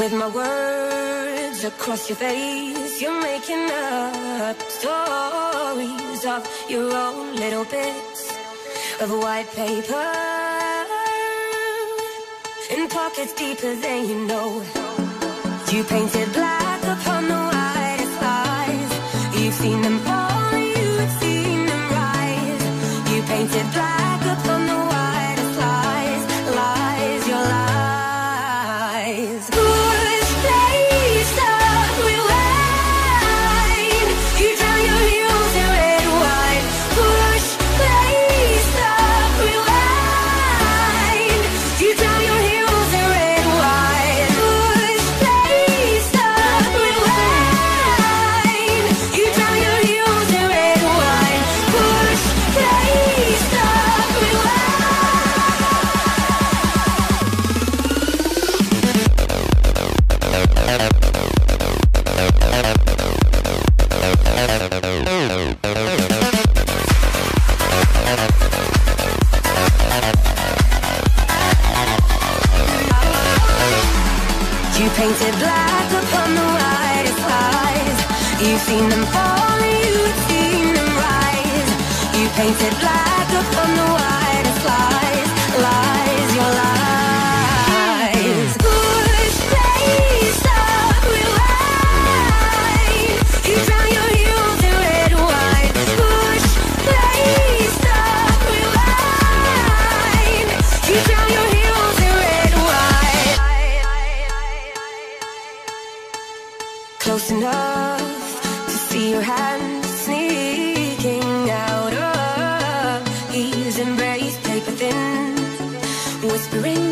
With my words across your face, you're making up stories of your own little bits of white paper in pockets deeper than you know. You painted black upon the whitest lies. You've seen them painted black upon the whitest Enough to see your hands sneaking out of his embrace, paper thin, whispering.